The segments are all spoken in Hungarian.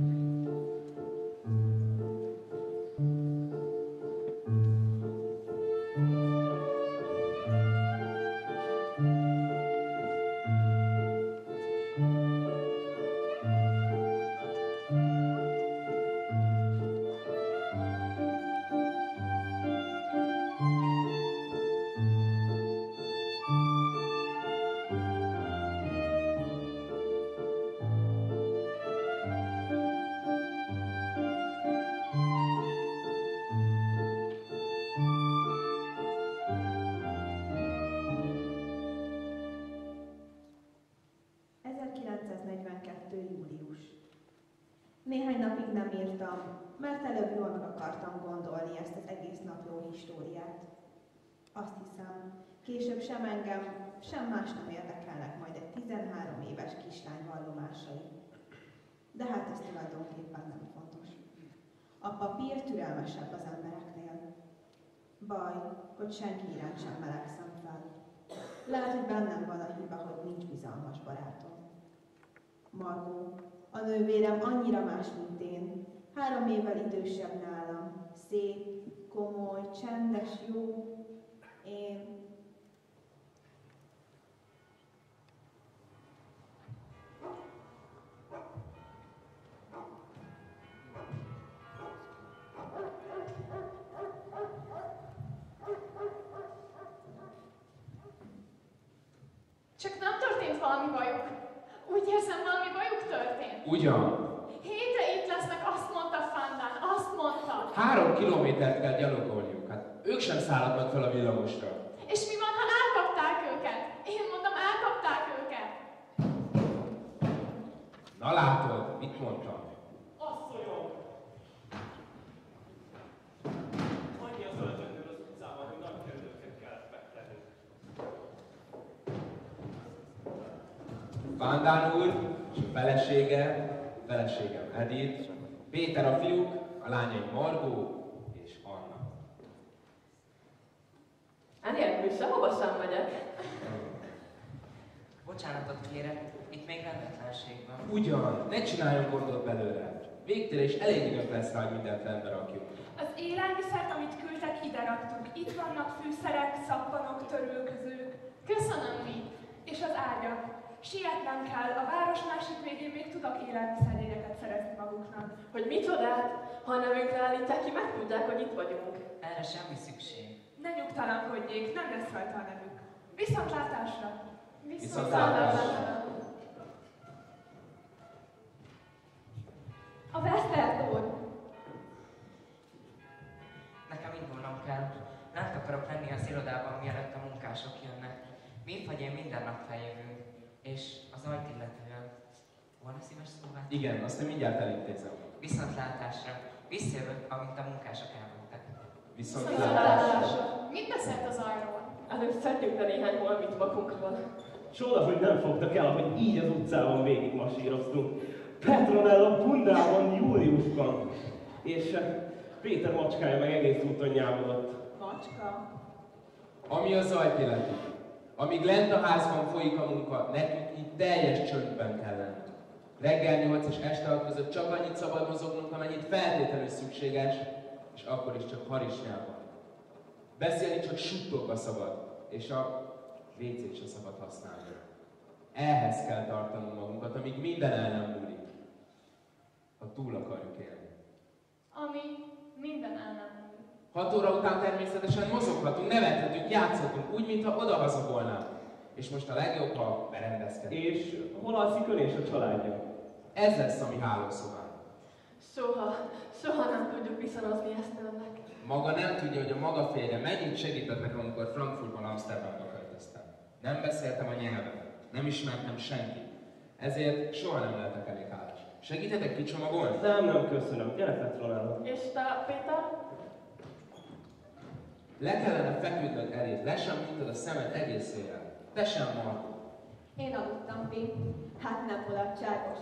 Mm-hmm. Hiszem, később sem engem, sem más nem érdekelnek majd egy 13 éves kislány vallomásai. De hát ez tulajdonképpen nem fontos. A papír türelmesebb az embereknél. Baj, hogy senki iránt sem melegszem fel. Lehet, hogy bennem van a hiba, hogy nincs bizalmas barátom. Margó, a nővérem annyira más, mint én. Három évvel idősebb nálam. Szép, komoly, csendes, jó. Csak nem történt valami bajuk. Úgy érzem, valami bajuk történt. Ugyan. Hétre itt lesznek, azt mondta Fandán, azt mondta. Három kilométert kell gyalogolniuk. Hát ők sem szállhatnak fel a villamosra. És mi van, ha elkapták őket? Én mondom, elkapták őket. Na látod, mit mondtam? Asszonyom! Annyi az öltönyről az utcában, hogy nagy kérdőket kellett megtenni. Vándán úr és a felesége, feleségem Edith, Péter a fiúk, a lányaim Margó és Anna. Enélkül sehova sem megyek. Bocsánatot kérek, itt még rendetlenség van. Ugyan, ne csináljon gondot belőle. Végtére is elég időnk lesz rá, hogy mindent rendbe rakjuk. Az élelmiszert, amit küldtek, ide raktuk. Itt vannak fűszerek, szappanok, törülközők. Köszönöm, mi. És az ágyak. Sietnem kell, a város másik végén még tudok élelmiszerjegyeket szerezni maguknak. Hogy micsodát? Ha nevünkre állítják ki, megtudják, hogy itt vagyunk. Erre semmi szükség. Ne nyugtalankodjék, nem lesz rajta a nevük. Viszontlátásra! Viszontlátásra! A Westertor! Nekem indulnom kell. Lent akarok lenni az irodában, mielőtt a munkások jönnek. Mi vagy én minden nap feljövünk. És az ajt illetően. Volna szíves szóvá? Igen, azt én mindjárt elintézem. Viszontlátásra. Visszajövök, amint a munkások elmondtak. Viszontlátásra. Mit beszélt az arról? Előbb szedjünk le néhány holmit magunkról. Csoda, hogy nem fogtak el, hogy így az utcában végig masíroztunk. Petronella bundában júliusban. És eh, Péter macskája meg egész úton nyávolott. Macska. Ami a zajt illeti. Amíg lent a házban folyik a munka, nekünk itt teljes csöndben kell lenni. Reggel 8 és este 6 között csak annyit szabad mozognunk, amennyit feltétlenül szükséges, és akkor is csak harisnyában. Beszélni csak suttogva szabad, és a WC-t se szabad használni. Ehhez kell tartanunk magunkat, amíg minden el nem múlik. Ha túl akarjuk élni. Ami minden el nem múlik. Hat óra után természetesen mozoghatunk, nevethetünk, játszhatunk, úgy, mintha odahaza volnánk. És most a legjobb, ha berendezkedünk. És hol alszik ön és a családja? Ez lesz a mi hálószobánk. Soha, soha nem tudjuk viszonozni ezt önnek. Maga nem tudja, hogy a maga férje mennyit segített nekem, amikor Frankfurtban, Amsterdamba költöztem. Nem beszéltem a nyelvet, nem ismertem senkit. Ezért soha nem lehetek elég hálás. Segíthetek kicsomagolni? Nem, nem, köszönöm. Gyere, Petronella. És te, Péter? Le kellene feküdnöd elét, le sem nyitod a szemed egész éjjel. Te sem, Margó. Én aludtam, Pi. Hát nem mulatságos.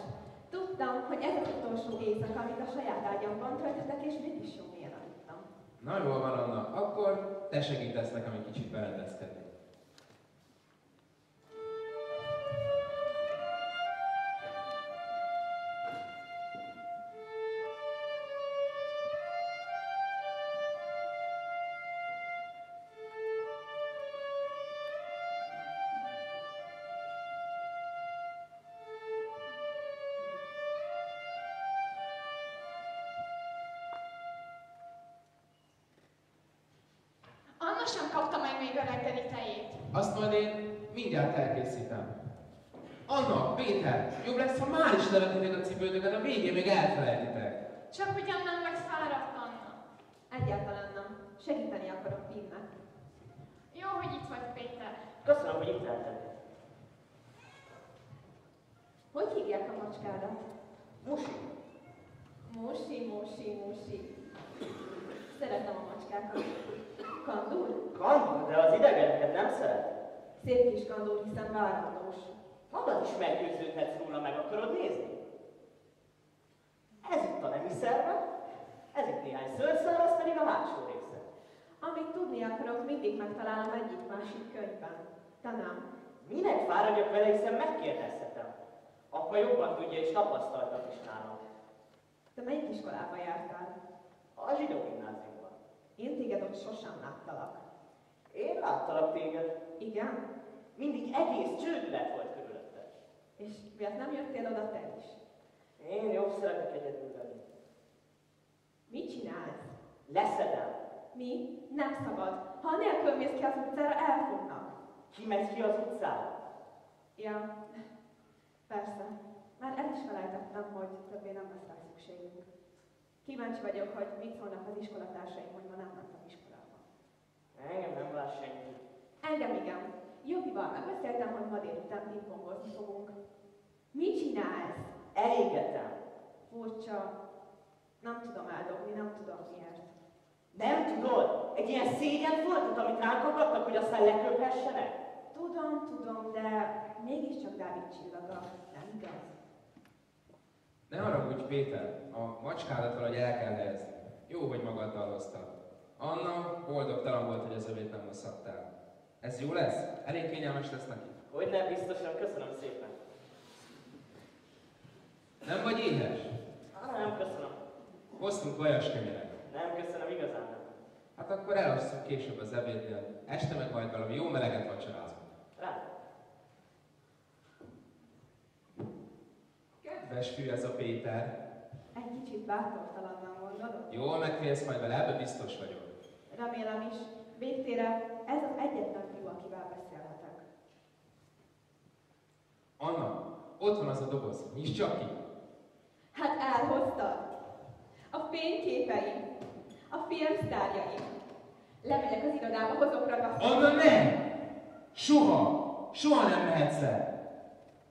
Tudtam, hogy ez az utolsó éjszaka, amit a saját ágyamban töltöttek, és mégis jó mélyen aludtam. Na jól van, Anna, akkor te segítesz nekem egy kicsit berendezkedni. Levetitek a cipőtöket, a végén még elfelejtitek. Csak ugyan nem vagy fáradt, Anna. Egyáltalán nem. Segíteni akarok Pimnek. Jó, hogy itt vagy, Péter. Köszönöm, hogy itt lehetek. Hogy hívják a macskádat? Musi. Musi, musi, musi. Szeretem a macskákat. Kandúr? Kandúr, de az idegeneket nem szeret. Szép kis kandúr, hiszen várhatós. Magad is meggyőződhetsz róla, meg akarod nézni? Ez itt a nemi szerve, ez itt néhány szőrszál, az pedig a hátsó része. Amit tudni akarok, mindig megtalálom egyik-másik könyvben. Te nem. Minek fáradjak vele, hiszen megkérdezhetem. Apa jobban tudja és tapasztaltat is nálam. Te melyik iskolába jártál? A zsidó gimnáziumban. Én téged ott sosem láttalak. Én láttalak téged. Igen? Mindig egész csődület volt. És miért nem jöttél oda te is? Én jobb szeretek egyedül lenni. Mit csinálsz? Leszedem. Mi? Nem szabad. Ha nélkül mész ki az utcára, elfognak. Ki megy ki az utcára? Ja, persze. Már el is felejtettem, hogy többé nem lesz rá szükségünk. Kíváncsi vagyok, hogy mit szólnak az iskolatársaim, hogy ma nem mentem iskolába. Engem nem vár senki. Engem igen. Jogival megbeszéltem, hogy ma délután pingpongozni fogunk. Mit csinálsz? Elégetem. Furcsa. Nem tudom eldobni, nem tudom miért. Nem tudod? Egy ilyen szégyen voltat, amit ránk akadtak, hogy aztán leköphessenek? Tudom, tudom, de mégiscsak Dávid csillaga, nem igaz? Ne haragudj, Péter, a macskádat valahogy el kell helyezni. Jó, hogy magaddal hoztad. Anna boldogtalan volt, hogy az övét nem hozhattál. Ez jó lesz? Elég kényelmes lesz neki. Hogy nem biztosan, köszönöm szépen. Nem vagy éhes? Á, nem köszönöm. Hoztunk vajas kenyeret. Nem köszönöm, igazán nem. Hát akkor elasszuk később az ebédnél. Este meg majd valami jó meleget vacsorázunk. Rá. Kedves fű ez a Péter. Egy kicsit bátortalannan gondolod? Jól megfélsz majd vele, ebben biztos vagyok. Remélem is. Végtére ez az egyetlen fiú, akivel beszélhetek. Anna, ott van az a doboz. Nyisd csak ki. Hát elhoztad. A fényképeim, a filmsztárjaim. Lemegyek az irodába, hozok ragasztót. Anna, ne! Soha! Soha nem mehetsz el!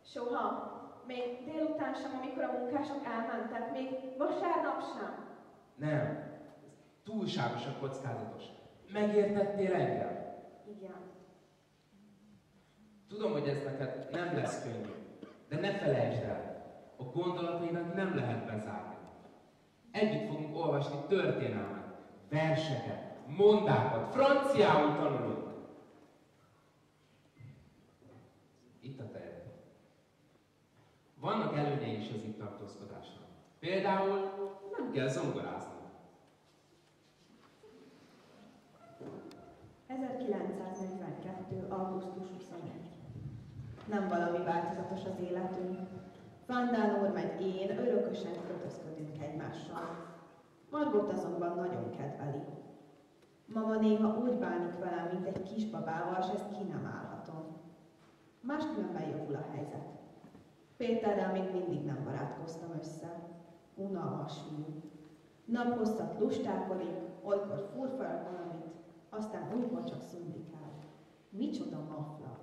Soha. Még délután sem, amikor a munkások elmentek, még vasárnap sem. Nem. Túlságosan kockázatos. Megértettél engem? Igen. Tudom, hogy ez neked nem lesz könnyű, de ne felejtsd el, a gondolataidat nem lehet bezárni. Együtt fogunk olvasni történelmet, verseket, mondákat, franciául tanulunk. Itt a terv. Vannak előnyei is az itt tartózkodásnak. Például nem kell zongorázni. 1942. augusztus 21. Nem valami változatos az életünk. Vandán úr meg én örökösen kötözködünk egymással. Margot azonban nagyon kedveli. Mama néha úgy bánik velem, mint egy kisbabával, és ezt ki nem állhatom. Máskülönben javul a helyzet. Péterrel még mindig nem barátkoztam össze. Unalmas fiú. Naphosszat lustálkodik, olykor furfal valamit, aztán újból csak szundikál. Micsoda mafla!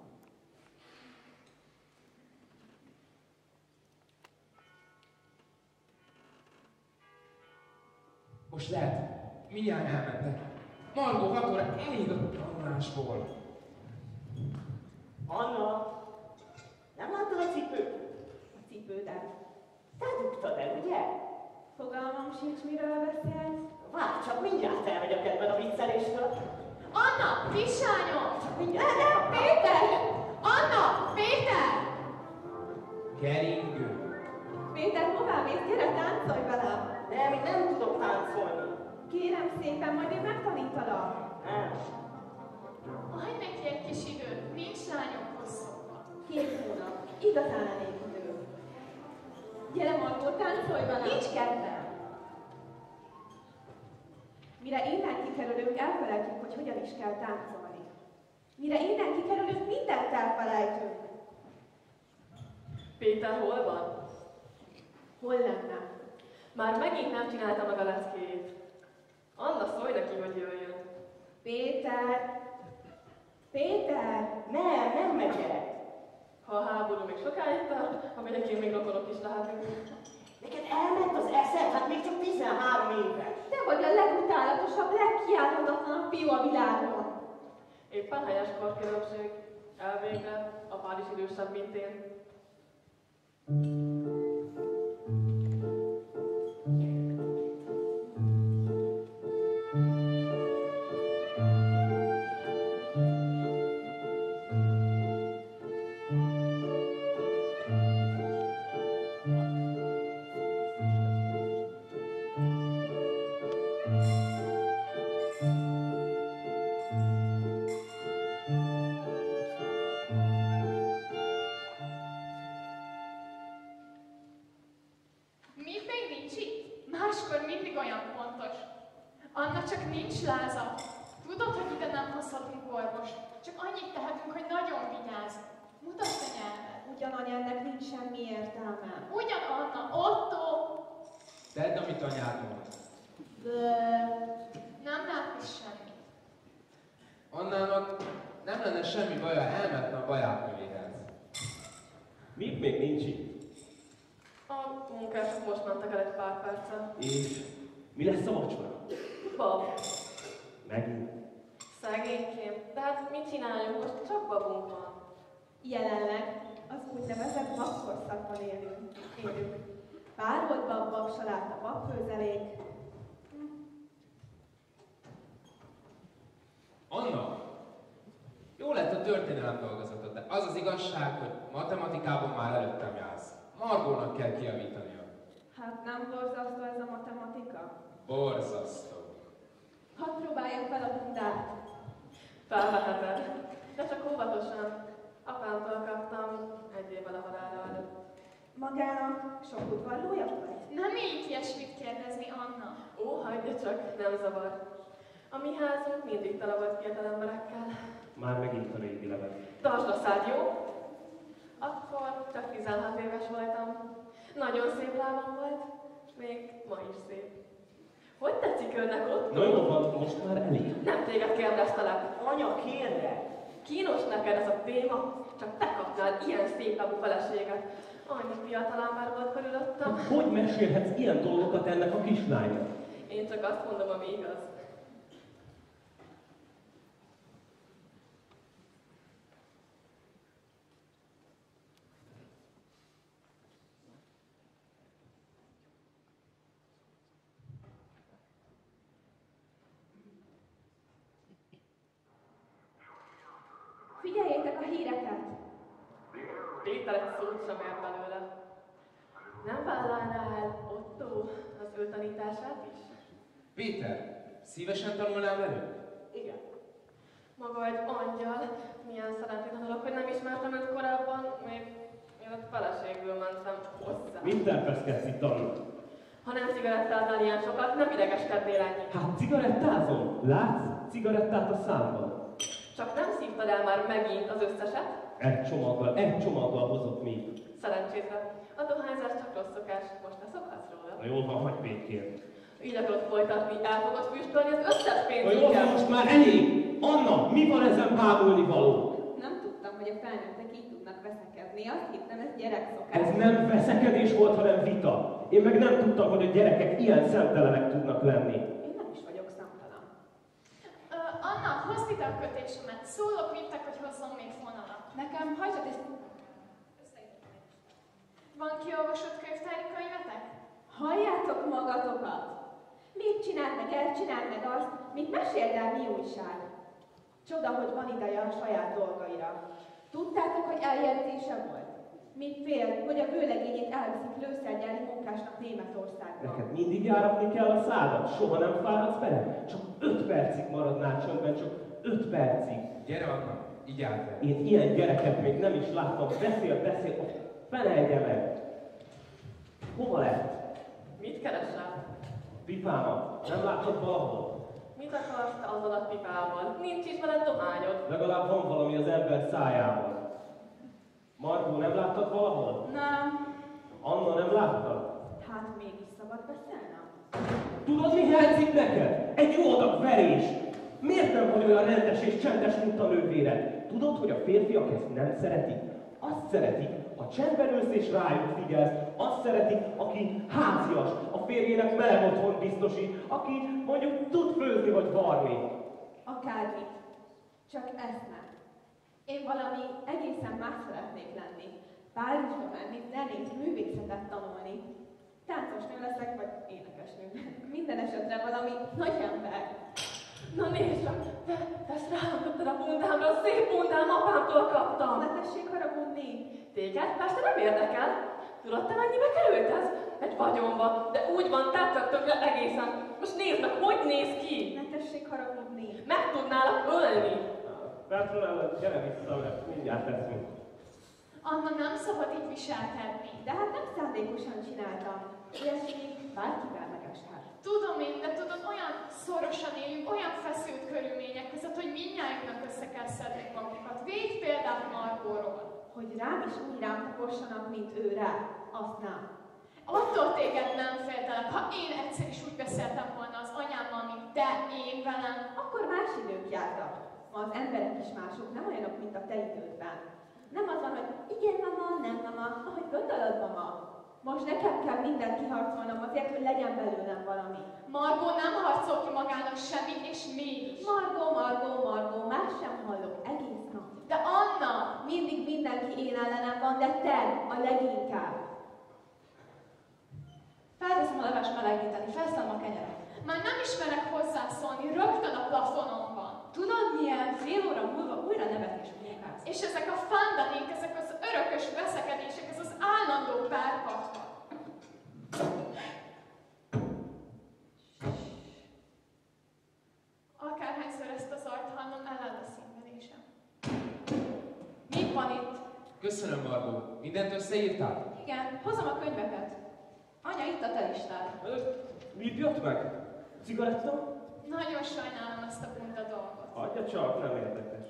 Most lehet, mindjárt elmentek. Margó, óra, elég a tanulásból. Anna, nem láttad a cipőt? A cipődet. Te dugtad el, ugye? Fogalmam sincs, miről beszélsz. Várj, csak mindjárt elmegy a kedved a vicceléstől. Anna, kislányom! Mindjárt Ne, elkapom. Péter! Anna, Péter! Keringő. Péter, hová mész? Gyere, táncolj velem! Nem, én nem tudok táncolni. Kérem szépen, majd én megtanítalak. Nem. Adj neki egy kis időt, nincs lányokhoz szokva. Két hónap. Igazán elég idő. Gyere, Margó, táncolj velem! Nincs kedvem. Mire innen kikerülünk, elfelejtjük, hogy hogyan is kell táncolni. Mire innen kikerülünk, mindent elfelejtünk. Péter hol van? Hol lenne? Már megint nem csinálta meg a leckéjét. Anna, szólj neki, hogy jöjjön. Péter! Péter! Nem, nem megyek. Ha a háború még sokáig tart, ha megyek én még rokonok is lehetünk. Neked elment az eszed, hát még csak 13 éves. Te vagy a legutálatosabb, legkiáltottatlanabb fiú a világon. Éppen helyes korkülönbség. Elvégre, apád is idősebb, mint én. Szép lábú feleséget. Annyi fiatal ember volt körülöttem. Hogy mesélhetsz ilyen dolgokat ennek a kislánynak? Én csak azt mondom, ami igaz. Figyeljétek a híreket! Péter egy szót sem ért belőle. Nem vállalná el Otto az ő tanítását is? Péter, szívesen tanulnál velünk? Igen. Maga egy angyal, milyen szerencsét dolog, hogy nem ismertem őt korábban, még mielőtt feleségül mentem hozzá. Mit terpeszkedsz itt, Anna? Ha nem cigarettáltál ilyen sokat, nem idegeskednél ennyi. Hát cigarettázom? Látsz? Cigarettát a számban. Csak nem szívtad el már megint az összeset? Egy csomaggal, egy csomaggal hozott még. Szerencsétlen. A dohányzás csak rossz szokás, most ne szokhatsz róla. Na jól van, hagyj békén. Így akarod folytatni, el fogod füstölni az összes pénzünket. most már elég! Anna, mi van ezen bámulni való? Nem tudtam, hogy a felnőttek így tudnak veszekedni. Azt hittem, ez gyerekszokás. Ez nem veszekedés volt, hanem vita. Én meg nem tudtam, hogy a gyerekek ilyen szemtelenek tudnak lenni. Én nem is vagyok számtalan. Ö, Anna, hozd ide a kötésemet. Szólok vittek, hogy hozzon még fonalat. Nekem hajtad és... Van kiolvasott könyvtári könyvetek? Halljátok magatokat! Mit csinált meg, elcsinált meg azt, mit meséld el, mi újság? Csoda, hogy van ideje a saját dolgaira. Tudtátok, hogy eljegyzése volt? Mit fél, hogy a vőlegényét elviszik lőszergyári munkásnak Németországba. Neked mindig járatni kell a szádat, soha nem fáradsz bele. Csak öt percig maradnál csöndben, csak öt percig. Gyere, Anna, így állt el. Én ilyen gyereket még nem is láttam. Beszél, beszél, a felelje meg. Hova lett? Mit keresel? Pipámat, nem látod valahol? az adatpipával. Nincs is veled dohányod. Legalább van valami az ember szájában. Margó, nem láttad valahol? Nem. Anna, nem láttad? Hát mégis szabad beszélnem? Tudod, mi hiányzik neked? Egy jó adag verés! Miért nem vagy olyan rendes és csendes, mint a nővére? Tudod, hogy a férfiak ezt nem szeretik? Azt szeretik, ha csendben ülsz és rájuk figyelsz, azt szeretik, aki házias, a férjének meleg otthon biztosít, aki mondjuk tud főzni vagy varni. Akármit. Csak ezt nem. Én valami egészen más szeretnék lenni. Párizsba menni, zenét, művészetet tanulni. Táncosnő leszek, vagy énekesnő. Minden esetre valami nagy ember. Na nézd csak, te, te ezt ráöntötted a bundámra, a szép bundám apámtól kaptam. Ne tessék haragudni. Téged persze nem érdekel. Tudod, te mennyibe került ez? Egy vagyonba, de úgy van tetszett tökre egészen. Most nézd meg, hogy néz ki? Ne tessék haragudni. Meg tudnálak ölni. Petronella, gyere vissza, mert mindjárt teszünk. Anna, nem szabad így viselkedni. De hát nem szándékosan csináltam. Ilyesmi bárkivel. Tudom én, de tudod, olyan szorosan élünk, olyan feszült körülmények között, hogy mindnyájunknak össze kell szedni magunkat. Védj példát Margóról. Hogy rám is úgy rám tapossanak, mint ő rá. Azt nem. Attól téged nem féltelek, ha én egyszer is úgy beszéltem volna az anyámmal, mint te én velem. Akkor más idők jártak. Ma az emberek is mások, nem olyanok, mint a te idődben. Nem az van, hogy igen, mama, nem, mama, ahogy gondolod, mama. Most nekem kell mindent kiharcolnom azért, hogy legyen belőlem valami. Margó nem harcol ki magának semmit, és mégis. Margó, Margó, Margó, más sem hallok egész nap. De Anna! Mindig mindenki én ellenem van, de te a leginkább. Felveszem a leves melegíteni, felszem a kenyeret. Már nem ismerek hozzászólni, rögtön a plafonon van. Tudod milyen? Fél óra múlva újra nevetés munkálsz. És ezek a fandanék, ezek az örökös veszekedések, ez az állandó párkatva. Akárhányszor ezt az art hallom, elad a színverésem. Mi van itt? Köszönöm, Margó. Mindent összeírtál? Igen, hozom a könyveket. Anya, itt a te listád. Mit jött meg? Cigaretta? Nagyon sajnálom ezt a bunda dolgot. Adja csak, nem érdekes.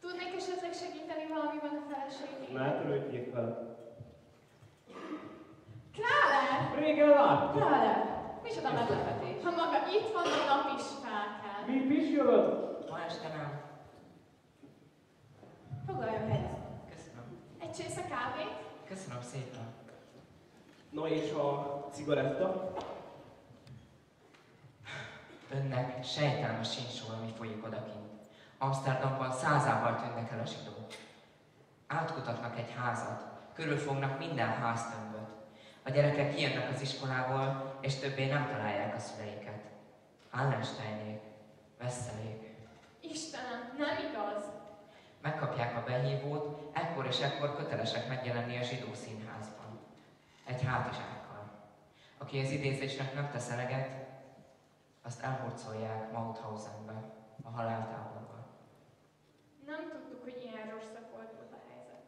Tudnék esetleg segíteni valamiben a feleségén? Ne törődjék vele. Králer! Régen láttam. Klára, micsoda meglepetés. Ha maga itt van, a nap is fel kell. Mi is jön? Ma este nem. Foglaljon helyet. Köszönöm. Egy csésze kávét? Köszönöm szépen. Na és a cigaretta? Önnek sejtelme sincs róla, mi folyik odakint. Amsterdamban százával tűnnek el a zsidók. Átkutatnak egy házat, körülfognak minden háztömböt. A gyerekek kijönnek az iskolából, és többé nem találják a szüleiket. Allensteinék, Vesszelék. Istenem, nem igaz. Megkapják a behívót, ekkor és ekkor kötelesek megjelenni a zsidó színházban. Egy hátizsákkal. Aki az idézésnek nem tesz eleget, azt elhurcolják Mauthausenbe, a haláltáborba. Nem tudtuk, hogy ilyen rosszak volt a helyzet.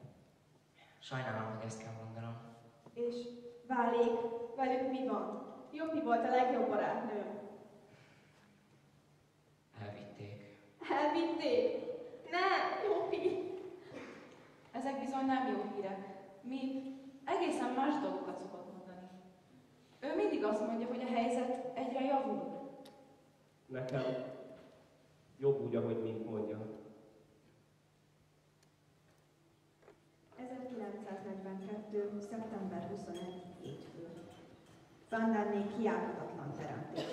Sajnálom, hogy ezt kell mondanom. És válik, velük mi van? Jobbi volt a legjobb barátnőm. Elvitték. Elvitték? Ne, Jobbi! Ezek bizony nem jó hírek. Mi egészen más dolgokat szokott mondani. Ő mindig azt mondja, hogy a helyzet egyre javul. Nekem jobb úgy, ahogy mint mondja. 1942. szeptember 21. hétfő. Fandánék hiányhatatlan teremtés.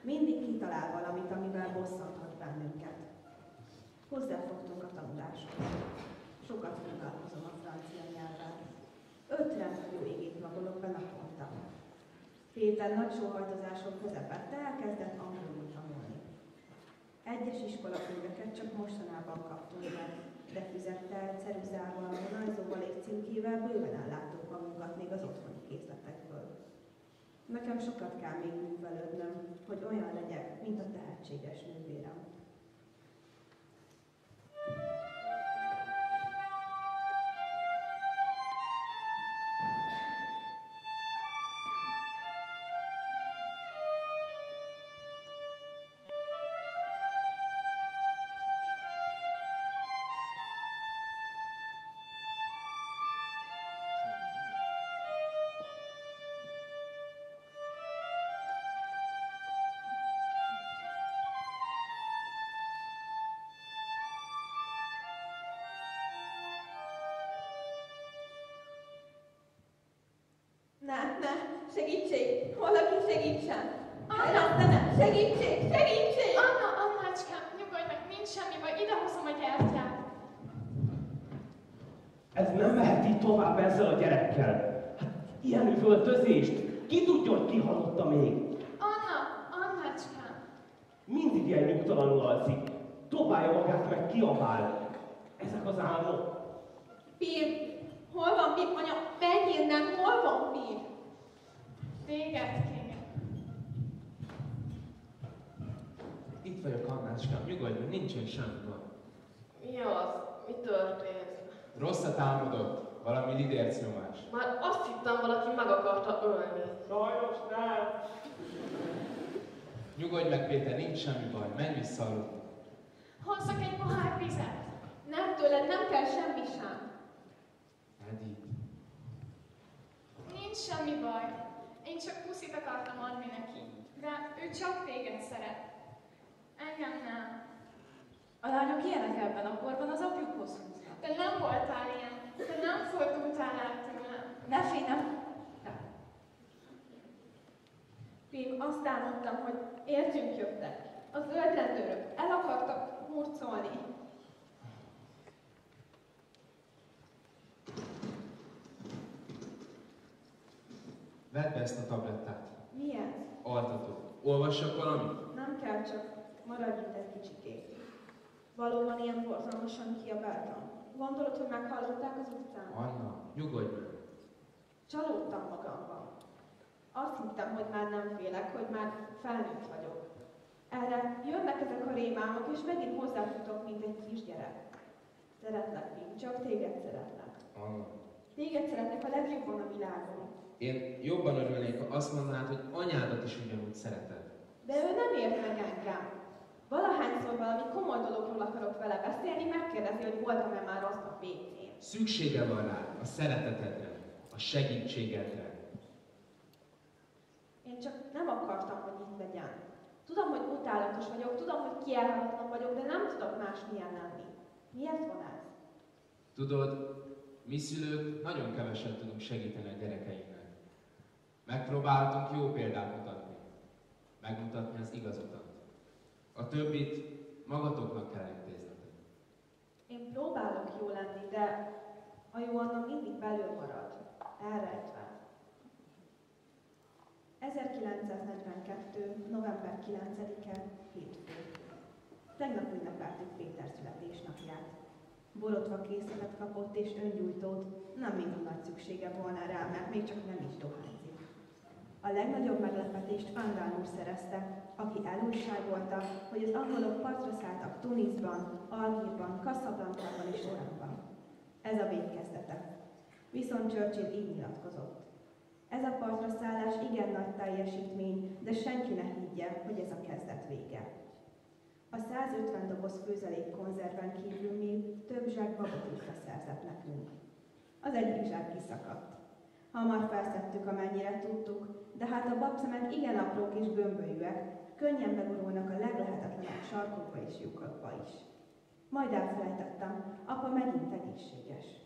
Mindig kitalál valamit, amivel bosszanthat bennünket. Hozzáfogtunk a tanuláshoz. Sokat foglalkozom a francia nyelvvel. Öt rendkívül igét magolok be naponta. Péter nagy sóhajtozások közepette elkezdett angolul tanulni. Egyes iskolakönyveket csak mostanában kaptunk meg, de füzettel, ceruzával, vonalzóval és címkével bőven elláttuk magunkat még az készletekből. Nekem sokat kell még művelődnöm, hogy olyan legyek, mint a tehetséges nővérem. Segítség! Valaki segítsen! Anna! Segítség! Segítség! Anna, Annácskám, nyugodj meg, nincs semmi baj, idehozom a gyertyát. Ez nem mehet így tovább ezzel a gyerekkel. Hát ilyen üvöltözést. Ki tudja, hogy ki hallotta még? Anna, Annácskám. Mindig ilyen nyugtalanul alszik. Dobálja magát meg kiabál. Ezek az álmok. Pír! Hol van Pír? Anya, menj innen! Hol van Pír? Téged kérek. Itt vagyok, Annácskám, nyugodj meg, nincsen semmi baj. Mi az? Mi történt? Rosszat álmodott, valami lidérc nyomás. Már azt hittem, valaki meg akarta ölni. Sajnos nem. Nyugodj meg, Péter, nincs semmi baj, menj vissza aludni. Hozzak egy pohár vizet. Nem tőled, nem kell semmi sem. Edith. Nincs semmi baj. Én csak puszit akartam adni neki. De ő csak téged szeret. Engem nem. A lányok ilyenek ebben a korban az apjukhoz húznak. Te nem voltál ilyen. Te nem fordultál el tőlem. Ne félj, nem. nem. Pim, azt álmodtam, hogy értünk jöttek. A zöld rendőrök el akartak hurcolni. Vedd be ezt a tablettát. Mi ez? Altató. Olvassak valamit? Nem kell csak, maradj itt egy kicsikét. Valóban ilyen borzalmasan kiabáltam. Gondolod, hogy meghallották az utcán? Anna, nyugodj meg. Csalódtam magamban. Azt hittem, hogy már nem félek, hogy már felnőtt vagyok. Erre jönnek ezek a rémálmok, és megint hozzáfutok, mint egy kisgyerek. Szeretlek, Pim, csak téged szeretlek. Anna. Téged szeretlek a legjobban a világon. Én jobban örülnék, ha azt mondanád, hogy anyádat is ugyanúgy szereted. De ő nem ért meg engem. Valahányszor valami komoly dologról akarok vele beszélni, megkérdezi, hogy voltam-e már aznap WC-n. Szüksége van rád, a szeretetedre, a segítségedre. Én csak nem akartam, hogy itt legyen. Tudom, hogy utálatos vagyok, tudom, hogy kiállhatatlan vagyok, de nem tudok más milyen lenni. Miért van ez? Tudod, mi szülők nagyon keveset tudunk segíteni a gyerekeinknek. Megpróbáltunk jó példát mutatni, megmutatni az igazotat. A többit magatoknak kell intéznetek. Én próbálok jó lenni, de a jó annak mindig belül marad, elrejtve. 1942. november 9-e, hétfő. Tegnap ünnepeltük Péter születésnapját. Borotva készletet kapott és öngyújtót, nem mindig nagy szüksége volna rá, mert még csak nem is dohányzik. A legnagyobb meglepetést Andrán úr szerezte, aki elújságolta, hogy az angolok partra szálltak Tunisban, Algírban, Kasszablankában és Oranban. Ez a végkezdete. Viszont Churchill így nyilatkozott. Ez a partra szállás igen nagy teljesítmény, de senki ne higgye, hogy ez a kezdet vége. A 150 doboz főzelék konzerven kívül még több zsák babotészre szerzett nekünk. Az egyik zsák kiszakadt. Hamar felszedtük, amennyire tudtuk, de hát a babszemek igen aprók és gömbölyűek, könnyen begurulnak a leglehetetlenebb sarkokba és lyukakba is. Majd elfelejtettem, apa megint egészséges.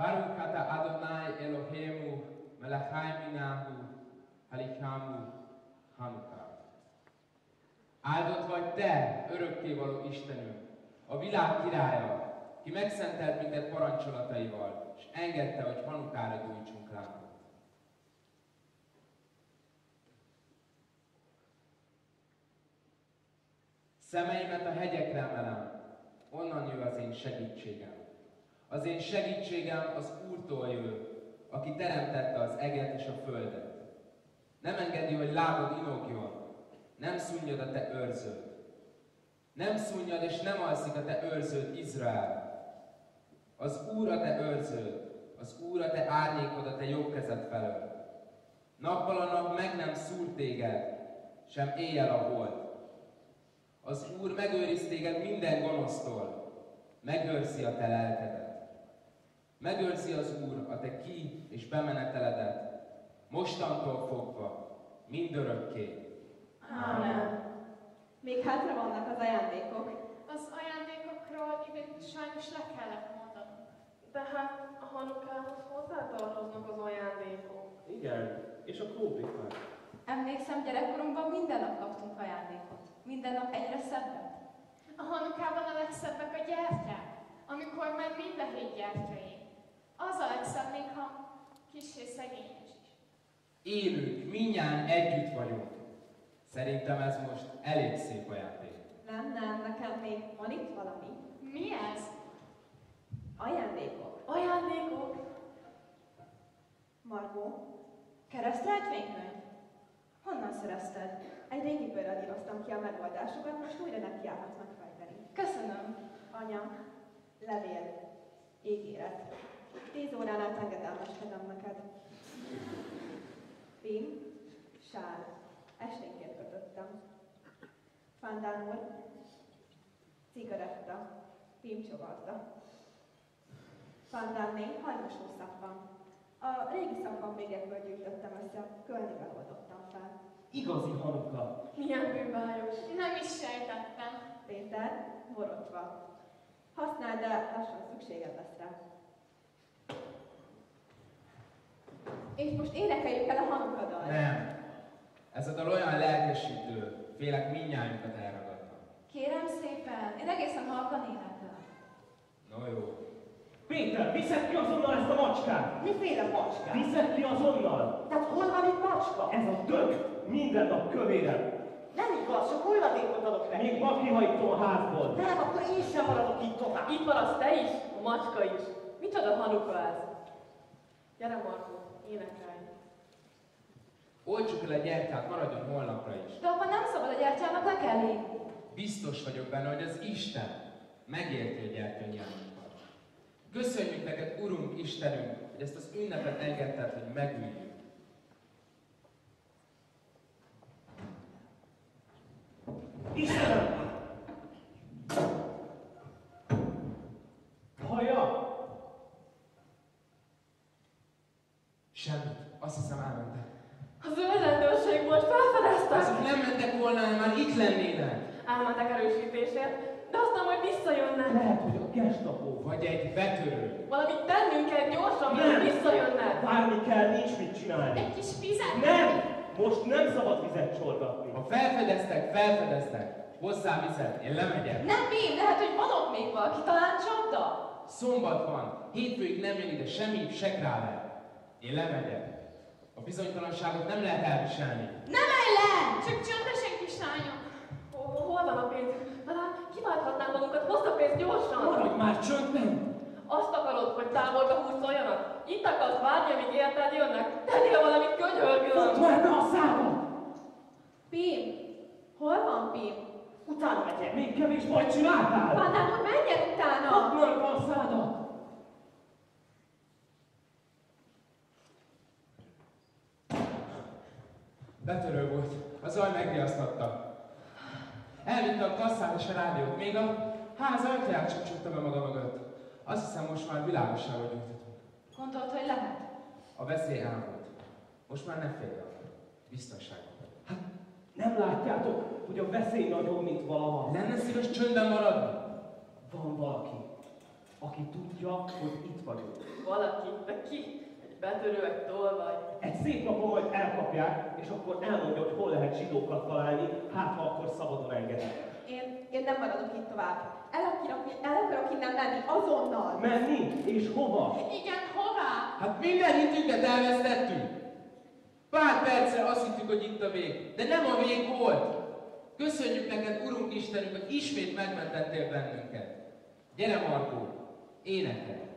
Baruch ata Adonai Eloheinu melechai minahu halikamu Hanukkah. Áldott vagy Te, örökkévaló Istenünk, a világ királya, ki megszentelt minket parancsolataival, és engedte, hogy Hanukára gyújtsunk lámpot. Szemeimet a hegyekre emelem, onnan jön az én segítségem. Az én segítségem az Úrtól jön, aki teremtette az eget és a földet. Nem engedi, hogy lábad inogjon, nem szunnyad a te őrződ. Nem szunnyad és nem alszik a te őrződ, Izrael. Az Úr a te őrződ, az Úr a te árnyékod a te jobb kezed felől. Nappal a nap meg nem szúr téged, sem éjjel a hold. Az Úr megőriz téged minden gonosztól, megőrzi a te lelkedet. Megőrzi az Úr a te ki és bemeneteledet, mostantól fogva, mindörökké. Ámen. Még hátra vannak az ajándékok. Az ajándékokról idén sajnos le kellett mondanunk. De hát a hanukához hozzátartoznak az ajándékok. Igen, és a krómplikák. Emlékszem, gyerekkorunkban minden nap kaptunk ajándékot. Minden nap egyre szebbet. A hanukában a legszebbek a gyertyák, amikor már mind a hét gyertya ég. Az a legszebb, még ha kissé szegényes is. Élünk, minnyáján együtt vagyunk. Szerintem ez most elég szép ajándék. Nem, nem, nekem még van itt valami. Mi ez? Ajándékok. Ajándékok? Margó, Keresztrejtvénykönyv? Honnan szerezted? egy régi bőrrel íroztam ki a megoldásokat, most újra nekiállhatsz megfejteni. Köszönöm. Anya, levél, ígéret. Tíz órán át engedelmeskedem neked. Pim, sál. Esténként kötöttem. Fandán úr, cigaretta. Pim csovalta. Fandánné hajmosó szappan. A régi szappan végekből gyűjtöttem össze, kölnivel oldottam fel. Igazi hanuka. Milyen bűnbájos. Nem is sejtettem. Péter, borotva. Használd, de lassan szükséged lesz rá. És most énekeljük el a hanukadal. Nem. Ez a dal olyan lelkesítő, félek minnyájunkat elragadta. Kérem szépen, én egészen halkan éneklem. No jó. Péter, viszed ki azonnal ezt a macskát! Miféle macskát? Viszed ki azonnal! Tehát hol van itt macska? Ez a dög minden nap kövérem. Nem igaz, sok hulladékot adok neki. Még ma kihagytam a házból. Nem, akkor én sem maradok itt tovább. Itt maradsz te is, a macska is. Micsoda hanuka ez? Gyere Markó, énekelj. Oltsuk el a gyertyát, maradjon holnapra is. De apa nem szabad a gyertyának le kell égni. Biztos vagyok benne, hogy az Isten megérti a gyertyanyámunkat. Köszönjük neked, Urunk, Istenünk, hogy ezt az ünnepet engedted, hogy megüljünk. Istenem! Semmit. Azt hiszem elmentek. A zöld rendőrség volt, felfedeztek! Azok nem mentek volna, már itt lennének. Elmentek erősítésért, de aztán majd visszajönnek. Lehet, hogy a gestapo. Vagy egy betörő. Valamit tennünk kell gyorsan, Nem. mert visszajönnek. Várni kell, nincs mit csinálni. Egy kis vizet? Nem! Most nem szabad vizet csorgatni. Ha felfedeztek, felfedeztek. Hozzá vizet, én lemegyek. Nem mi, lehet, hogy van ott még valaki, talán csapda. Szombat van, hétfőig nem jön ide semmi, se králer. Én lemegyek. A bizonytalanságot nem lehet elviselni. Nem ellen! Csak csöndesen, kislányom. Hol, hol van a pénz? Talán kiválthatnánk magunkat, hozd a pénzt gyorsan! Maradj már csöndben! Azt akarod, hogy távolba húzoljanak? Itt akarsz várni, amíg érted jönnek? Tegyél valamit Fogd könyörgöm! már be a számat! Pim, hol van Pim? Utána megyek. Még kevés bajt csináltál! Fandán úr, menjen utána! Fogd már be a szádat! Betörő volt. A zaj megriasztotta. Elvitte a kasszát és a rádiót, még a ház ajtaját sem csukta be maga mögött. Azt hiszem, most már világoságot gyújtottunk. Gondolt, hogy lehet? A veszély elmúlt. Most már ne félj Biztonságban. Hát nem látjátok, hogy a veszély nagyobb, mint valaha? Lenne szíves csöndben maradni? Van valaki, aki tudja, hogy itt vagyunk. Valaki, de ki? Betörő, egy tolvaj. Egy szép napon majd elkapják, és akkor elmondja, hogy hol lehet zsidókat találni, hát ha akkor szabadon engedik. Én, én nem maradok itt tovább. El akarok, el akarok innen menni, azonnal! Menni? És hova? Igen, hová? Hát minden hitünket elvesztettünk. Pár percre azt hittük, hogy itt a vég, de nem a vég volt. Köszönjük neked, Urunk Istenünk, hogy ismét megmentettél bennünket. Gyere, Markó, énekelj!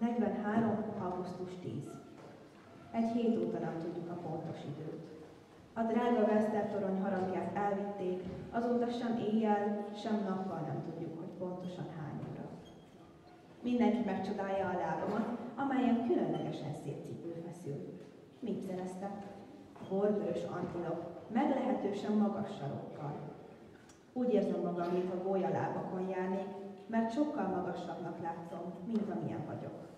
43. augusztus 10. Egy hét óta nem tudjuk a pontos időt. A drága Vesztertorony harangját elvitték, azóta sem éjjel, sem nappal nem tudjuk, hogy pontosan hány óra. Mindenki megcsodálja a lábamat, amelyen különlegesen szép cipő feszül. Mit szereztek? Borvörös antilop, meglehetősen magas sarokkal. Úgy érzem magam, mintha gólyalábakon járnék, mert sokkal magasabbnak látszom, mint amilyen vagyok.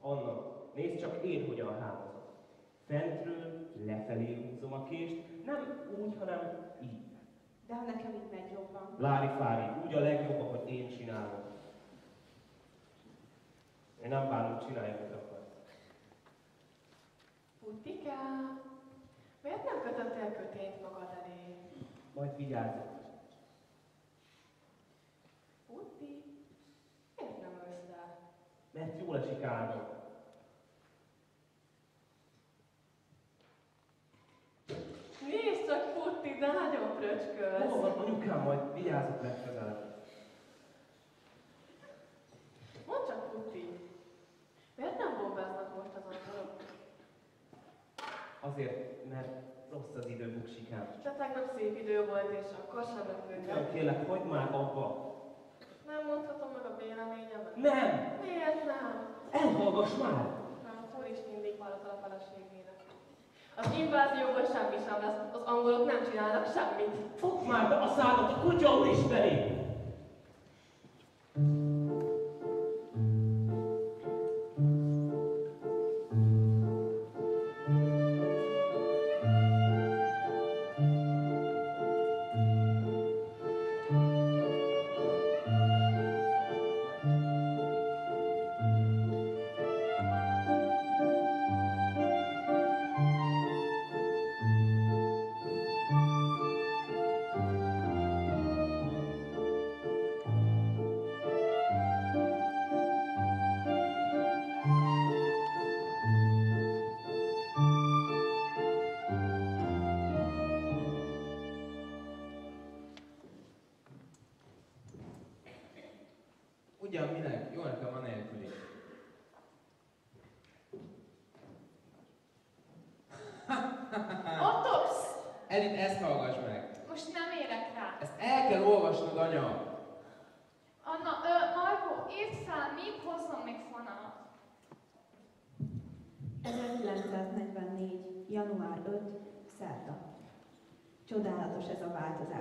Anna, nézd csak én hogyan hámozok. Fentről lefelé húzom a kést, nem úgy, hanem így. De ha nekem itt megy jobban. Lári fári, úgy a legjobb, ahogy én csinálom. Én nem bánom, csinálja, amit akarsz. Putikám, miért nem kötöttél kötényt magad elé? Majd vigyázzak. Puti, miért nem ülsz le? Mert jól esik állnom. Nézd csak, Puti, de nagyon fröcskölsz. Hol van anyukám, majd vigyázzak legközelebb. Mondd csak, Puti, miért nem bombáznak most az angyalok? Azért, mert rossz az idő, buksikám. De tegnap szép idő volt, és akkor sem lepődtem. Nem kérlek, hagyd már abba. Nem mondhatom meg a véleményemet? Nem! Miért nem? Elhallgass már! Nem, Fúr is mindig hallottal a feleségének. Az invázióból semmi sem lesz, az angolok nem csinálnak semmit. Fogd már be a szádat, a kutya úristeni! Ugyan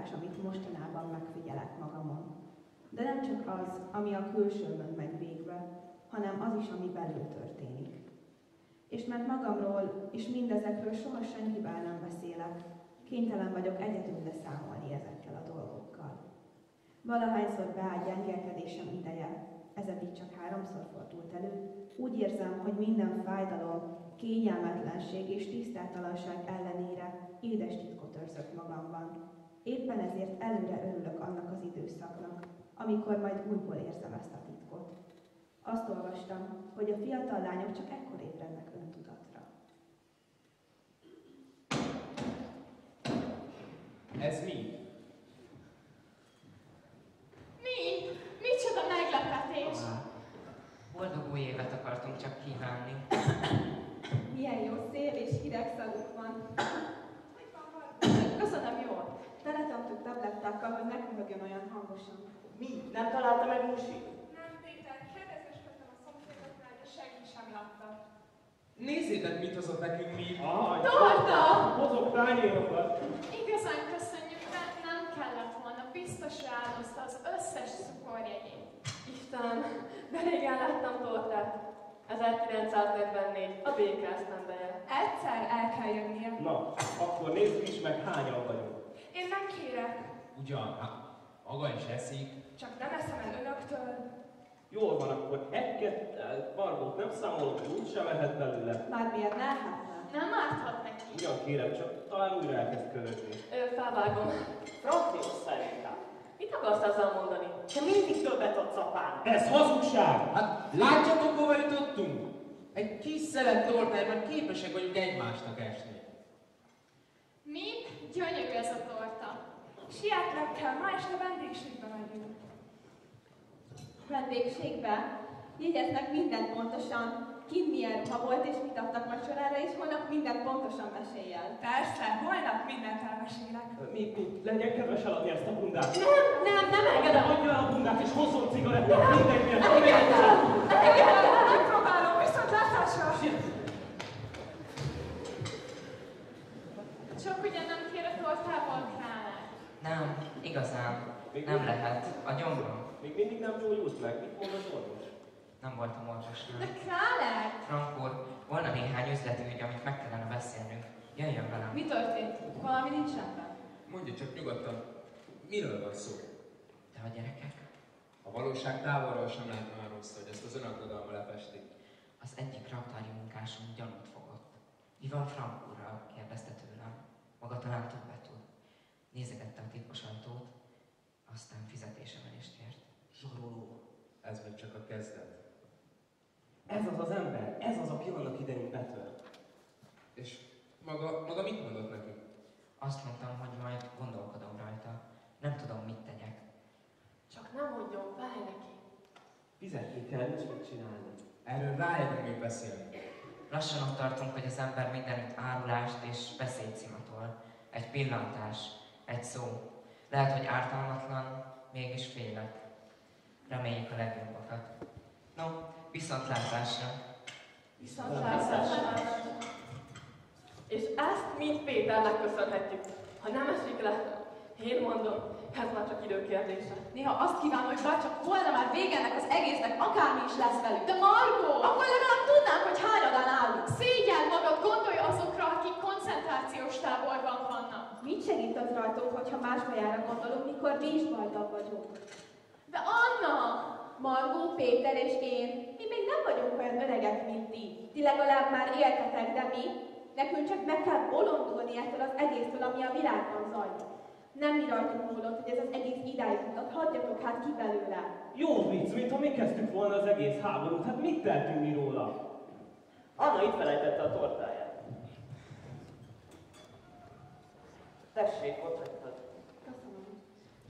változás, amit mostanában megfigyelek magamon. De nem csak az, ami a külsőmön megy végbe, hanem az is, ami belül történik. És mert magamról és mindezekről soha senkivel nem beszélek, kénytelen vagyok egyedül leszámolni ezekkel a dolgokkal. Valahányszor beáll gyengelkedésem ideje, ez eddig csak háromszor fordult elő, úgy érzem, hogy minden fájdalom, kényelmetlenség és tisztátalanság ellenére édes titkot őrzök magamban. Éppen ezért előre örülök annak az időszaknak, amikor majd újból érzem ezt a titkot. Azt olvastam, hogy a fiatal lányok csak ekkor ébrednek öntudatra. Ez mi? Mi? Micsoda meglepetés! Boldog új évet akartunk csak kívánni. Milyen jó szél és hideg szaguk van. Köszönöm jól. Teletettük tablettákkal, hogy ne köhögjön hangosan. Mi? Nem találta meg Musi? Nem, Péter, kérdezősködtem a szomszédoknál, de senki sem látta. Nézzétek, mit hozott nekünk mi. Ah, Torta! Hozok tányérokat! Igazán köszönjük, de nem kellett volna. Biztos rááldozta az összes cukorjegyét. Istenem, de régen láttam tortát. 1944, a béke esztendeje. Egyszer el kell jönnie. Na, akkor nézzük is meg, hányan vagyunk. Én nem kérek, Ugyan, hát maga is eszik. csak nem eszem el önöktől. Jól van, akkor egy-kettő, Margót nem számolok, úgysem lehet belőle. Már miért ne lehetne? Nem árthat neki. Ugyan kérem, csak talán újra elkezd köhögni. Ö, felvágom. Franklius szerintem. Mit akarsz ezzel mondani? Te mindig többet adsz apának. Ez hazugság! Hát látjátok, hova jutottunk? Egy kis szelet tortájában képesek vagyunk egymásnak esni. Sietlek kell, ma este vendégségbe megyünk. Vendégségbe jegyeznek mindent pontosan, ki milyen ruha volt és mit adtak vacsorára, és holnap mindent pontosan meséljen. Persze, holnap mindent elmesélek. Mi, mi, legyen kedves eladni ezt a bundát. Nem, nem, nem engedem. Adja el a bundát és hozzon cigarettát mindenkinek. Megpróbálom, viszont látásra. Csak ugye nem kér a tortával králát. Nem, igazán. Nem lehet. A gyomrom. Még mindig nem gyógyult meg. Mit mond az orvos? Nem voltam orvosnál. De králát! Frank úr, volna néhány üzleti ügy, amit meg kellene beszélnünk. Jöjjön velem. Mi történt? Valami nincs rendben. Mondja csak nyugodtan, miről van szó? De a gyerekek? A valóság távolról sem lehet olyan rossz, hogy ezt az önaggodalma lepestik. Az egyik raktári munkásom gyanút fogott. Mi van Frank úrral? kérdezte tőlem. Maga talán többet tud. Nézegette a titkos ajtót, aztán fizetésemelést kért. Zsaroló. Ez még csak a kezdet. Ez az az ember, ez az, aki annak idején betört. És maga, maga mit mondott nekünk? Azt mondtam, hogy majd gondolkodom rajta. Nem tudom, mit tegyek. Csak nem mondjon fáj neki. Fizetni kell, nincs mit csinálni. Erről rájövünk még beszélni. Lassan ott tartunk, hogy az ember mindenütt árulást és beszédszimatol. Egy pillantás, egy szó. Lehet, hogy ártalmatlan, mégis félek. Reméljük a legjobbakat. No, viszontlátásra. Viszontlátásra. És ezt mind Péternek köszönhetjük. Ha nem esik le, én mondom, ez már csak idő kérdése. Néha azt kívánom, hogy bárcsak volna már vége ennek az egésznek, akármi is lesz velük. De Margó! Akkor legalább tudnánk, hogy hányadán állunk. Szégyel magad, gondolj azokra, akik koncentrációs táborban vannak. Mit segít az rajtunk, hogyha más bajára gondolunk, mikor mi is bajtabb vagyunk? De Anna! Margó, Péter és én, mi még nem vagyunk olyan öregek, mint ti. Ti legalább már éltetek, de mi? Nekünk csak meg kell bolondulni ettől az egésztől, ami a világban zajlik. Nem mi rajtunk múlott, hogy ez az egész idáig jutott, hagyjatok hát ki belőle. Jó vicc, mintha mi kezdtük volna az egész háborút. Hát mit tehetünk mi róla? Anna itt felejtette a tortáját. Tessék, ott hagytad. Köszönöm.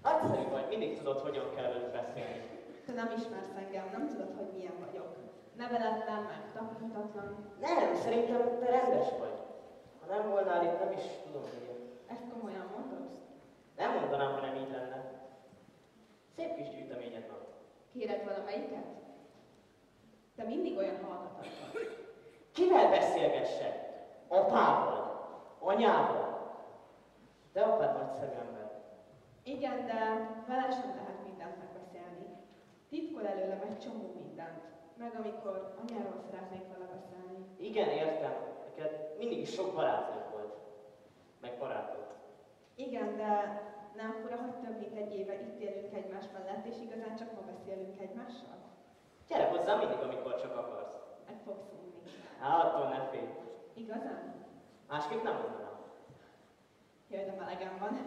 Nagyszerű vagy, mindig tudod, hogyan kell velük beszélni. Te nem ismersz engem, nem tudod, hogy milyen vagyok. Neveletlen, meg takarhatatlan. Nem, szerintem te rendes vagy. Ha nem volnál itt, nem is tudom, hogy én. Ezt komolyan mondod? Nem mondanám, ha nem így lenne. Szép kis gyűjteményed van. Kéred valamelyiket? Te mindig olyan hallgatatlan. Kivel beszélgessek? Apával? Anyával? De apád nagyszerű ember. Igen, de vele sem lehet mindent megbeszélni. Titkol előlem egy csomó mindent. Meg amikor anyáról szeretnék vele beszélni. Igen, értem. Neked mindig is sok barátod volt. Meg barátod. Igen, de nem fura, hogy több mint egy éve itt élünk egymás mellett, és igazán csak ma beszélünk egymással? Gyere hozzá mindig, amikor csak akarsz. Meg fogsz unni. Hát attól ne félj. Igazán? Másképp nem mondanám. Jaj, de melegem van.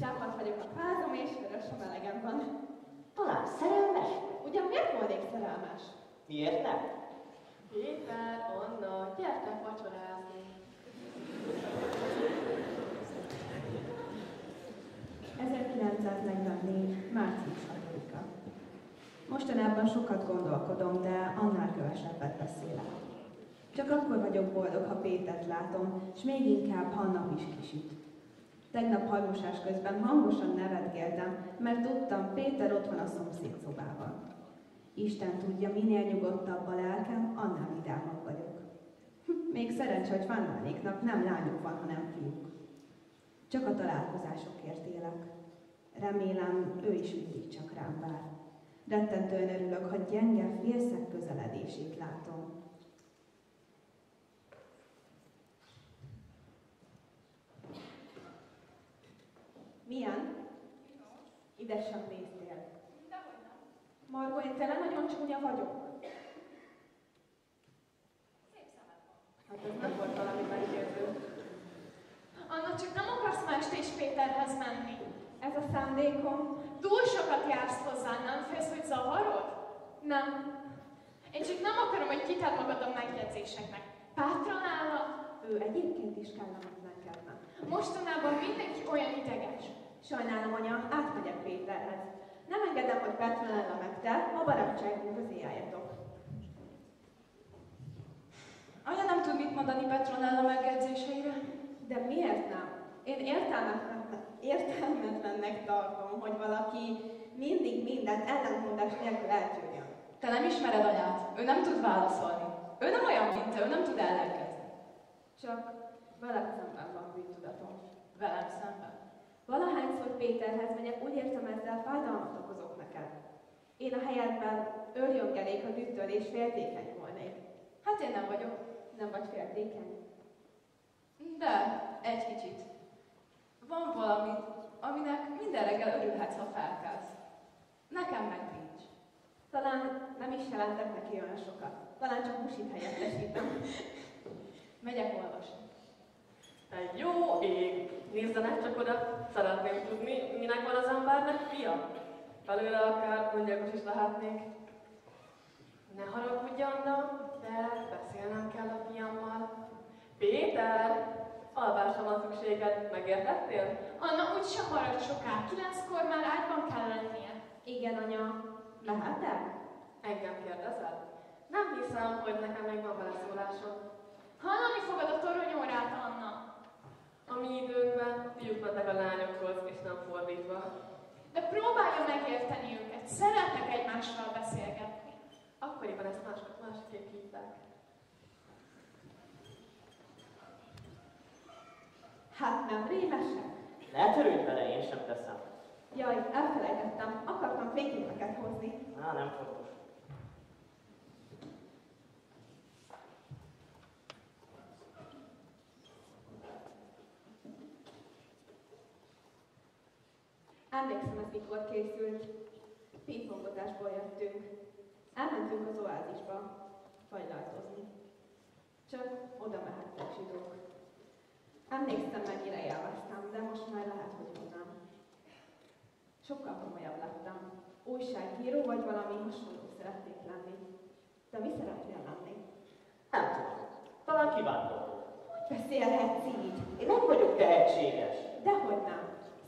Sápat vagyok a pázom, és vörös a melegem van. Talán szerelmes? Ugyan miért volnék szerelmes? Miért nem? Péter, Anna, gyertek vacsorázni. 1944. március 6-a. Mostanában sokat gondolkodom, de annál kevesebbet beszélek. Csak akkor vagyok boldog, ha Pétert látom, és még inkább, ha nap is kisüt. Tegnap hajmosás közben hangosan nevetgéltem, mert tudtam, Péter ott a szomszéd szobában. Isten tudja, minél nyugodtabb a lelkem, annál vidámabb vagyok. Hm, Még szerencsé, hogy Fannáléknak nem lányok van, hanem fiúk. Csak a találkozásokért élek. Remélem, ő is mindig csak rám vár. Rettentően örülök, hogy gyenge félszeg közeledését látom. Milyen? Ide sem néztél. Margó, én tényleg nagyon csúnya vagyok. Hát ez nem volt valami meggyőző. Anna, csak nem akarsz ma este is Péterhez menni. Ez a szándékom? Túl sokat jársz hozzá, nem félsz, hogy zavarod? Nem. Én csak nem akarom, hogy kitedd magad a megjegyzéseknek. Pátra nála? Ő egyébként is kellemetlen kedven. Mostanában mindenki olyan ideges. Sajnálom, anya, átmegyek Péterhez. Nem engedem, hogy Petronella meg te a barátságunk közé álljatok. Anya nem tud mit mondani Petronella megjegyzéseire. De miért nem? Én értelmetlen, értelmetlennek tartom, hogy valaki mindig mindent ellentmondás nélkül eltűnjön. Te nem ismered anyát, ő nem tud válaszolni. Ő nem olyan, mint te, ő nem tud ellenkezni. Csak veled szemben van bűntudatom. Velem szemben. Valahányszor Péterhez megyek, úgy értem ezzel fájdalmat okozok neked. Én a helyedben örjöngenék a dühtől és féltékeny volnék. Hát én nem vagyok. Nem vagy féltékeny? De, egy kicsit. Van valami, aminek minden reggel örülhetsz, ha felkelsz. Nekem meg nincs. Talán nem is jelentek neki olyan sokat. Talán csak musit helyettesítem. Megyek olvasni. Egy jó ég! Nézzenek csak oda, szeretném tudni, minek van az embernek fia. Belőle akár öngyilkos is lehetnék. Ne haragudj, Anna, de beszélnem kell a fiammal. Péter, alvásra van szükséged, megértettél? Anna úgy sem marad soká, kilenckor már ágyban kell lennie. Igen, anya. Mehetek? Engem kérdezed? Nem hiszem, hogy nekem még van beleszólásom. Hallani fogod a toronyórát, Anna. A mi időnkben fiúk mentek a lányokhoz, és nem fordítva. De próbálja megérteni őket, szeretnek egymással beszélgetni. Akkoriban ezt más, másképp hívták. Hát nem rémesek? Ne törődj vele, én sem teszem. Jaj, elfelejtettem. Akartam fényképeket hozni. Á, nem fontos. Emlékszem, ez mikor készült. Pingpongozásból jöttünk. Elmentünk az oázisba, fajlajtozni. Csak oda mehettek zsidók. Emlékszem, mennyire élveztem, de most már lehet, hogy nem. Sokkal komolyabb lettem. Újságíró vagy valami hasonló szeretnék lenni. De mi szeretnél lenni? Nem tudom. Talán kivándorló. Hogy beszélhetsz így? Én nem vagyok tehetséges. Dehogy nem.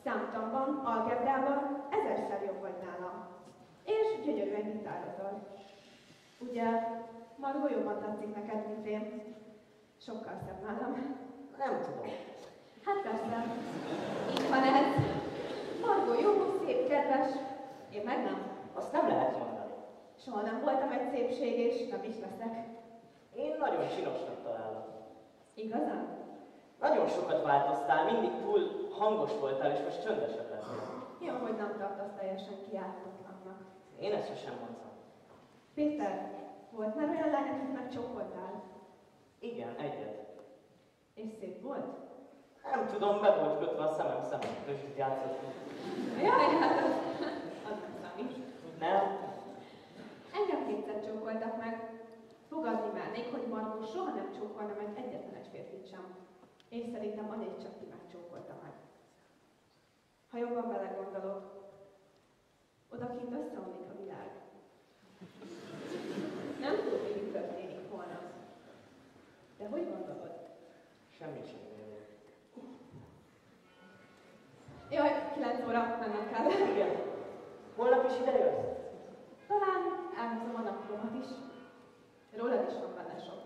Számtamban, algebrában ezerszer jobb vagy nálam. És gyönyörűen gitározol. Ugye, Margó jobban tetszik neked, mint én. Sokkal szebb nálam. Nem tudom. Hát persze. Így van ez. Margó jó, szép, kedves. Én meg nem. Azt nem lehet mondani. Soha nem voltam egy szépség, és nem is leszek. Én nagyon csinosnak találom. Igazán? Nagyon sokat változtál, mindig túl hangos voltál, és most csöndesebb lettél. Jó, hogy nem tartasz teljesen kiáltatlannak. Én ezt sosem mondtam. Péter, volt már olyan lány, akit megcsókoltál? Igen, egyet. És szép volt? Nem tudom, be volt kötve a szemem szemem, és játszottunk. Jaj, hát az, az nem számít. Nem? Engem kétszer csókoltak meg. Fogadni mernék, hogy Margó soha nem csókolna meg egyetlen egy férfit sem. És szerintem anyai csak ki megcsókolta meg. Ha jobban belegondolok, odakint összeomlik a világ. Nem tudom, mi történik volna. De hogy gondolod? Semmit sem érünk. Jaj, kilenc óra, mennem kell. Igen. Holnap is ide jössz? Talán elhozom a naplómat is. Rólad is van benne sok.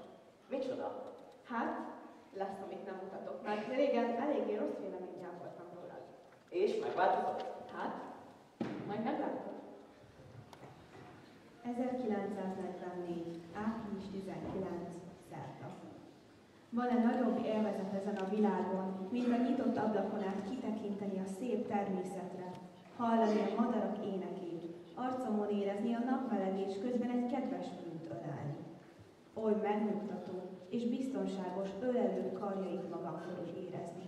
Micsoda? Hát, lesz, amit nem mutatok meg. Régen eléggé rossz véleménnyel voltam rólad. És megváltozott? Hát, majd meglátod. 1944. április 19. szerda. Van-e nagyobb élvezet ezen a világon, mint a nyitott ablakon át kitekinteni a szép természetre, hallani a madarak énekét, arcomon érezni a napmelegés közben egy kedves bűnt ölelni. Oly megnyugtató és biztonságos ölelő karjait magam körül érezni,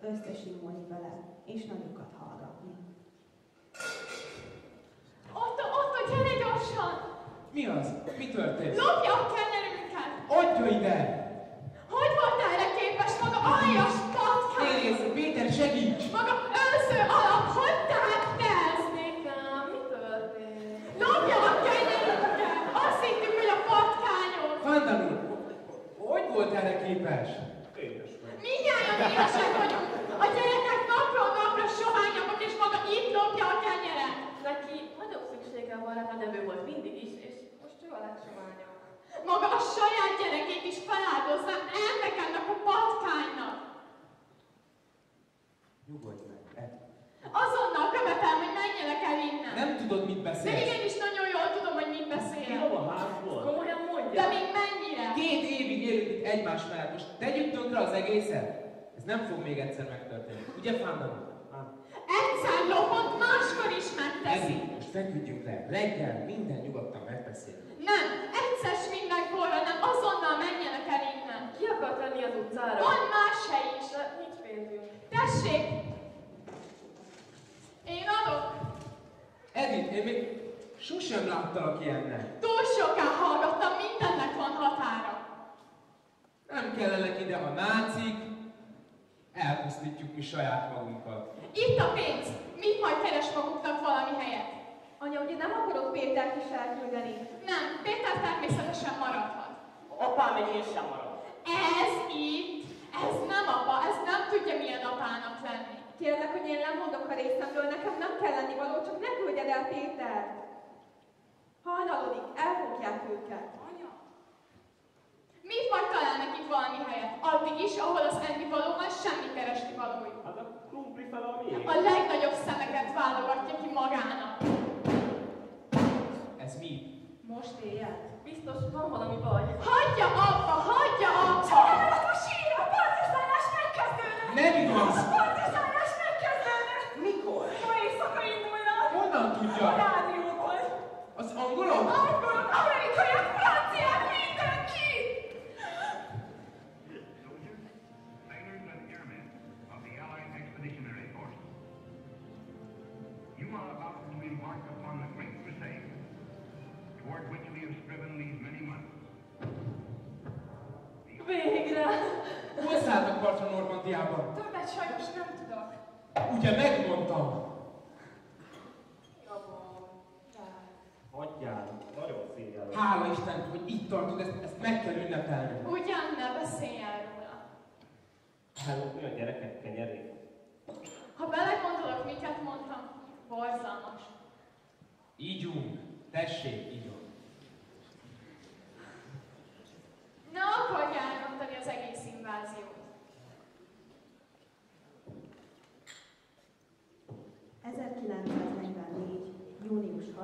összesimolni vele és nagyokat hallgatni. Otto, Otto, gyere gyorsan! Mi az? Mi történt? Lopja a kennerünket! Adja ide! Hogy volt erre képes maga aljas patkány? Nézd, Fandan úr, hogy volt erre képes? Mindjárt éhesek vagyunk! Még egyszer megtörténni. Ugye, Fandana? Egyszer lopott, máskor is megteszi. Ezi, most feküdjünk le. Reggel minden nyugodtan megbeszélünk. Nem, egyszer s mindenkorra nem, azonnal menjenek el innen. Ki akart lenni az utcára? Van más hely is. De nincs pénzünk. Tessék! Én adok. Edith, én még sosem láttalak ilyennek. Túl soká hallgattam, mindennek van határa. Nem kellenek ide a nácik, elpusztítjuk mi saját magunkat. Itt a pénz. Mit majd keres maguknak valami helyet? Anya, ugye nem akarod Pétert is elküldeni? Nem, Péter természetesen maradhat. Apám egy én sem marad. Ez itt, ez nem apa, ez nem tudja milyen apának lenni. Kérlek, hogy én lemondok a részemről, nekem nem kell lenni való, csak ne küldjed el Pétert. Hajnalodik, elfogják őket. Mit majd találnak itt valami helyet? Addig is, ahol az enni való van, semmi keresni valójuk. Hát a krumpli fel a miénk. A legnagyobb szemeket válogatja ki magának. Ez mi? most éjjel. Biztos van valami baj. Hagyja abba, hagyja abba! Csodálatos a sír, a partizálás megkezdődött! Nem igaz! A partizálás megkezdődött! Mikor? Ma éjszaka indulnak! Honnan A tudja? rádióból! Az angolok? Angolok,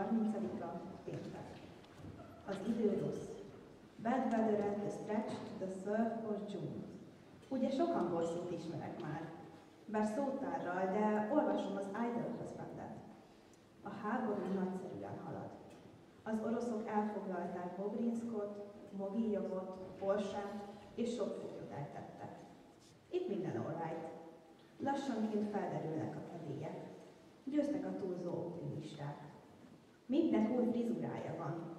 30-a, péntek. Az idő rossz. Bad weather at the stretch the surf of June. Ugye sok angol ismerek már. Bár szótárral, de olvasom az Idle Husbandet. A háború nagyszerűen halad. Az oroszok elfoglalták Bobrinskot, Mogiljovot, Porsát és sok foglyot eltettek. Itt minden alright. Lassanként felderülnek a kedélyek. Győztek a túlzó optimisták. Mindnek új frizurája van.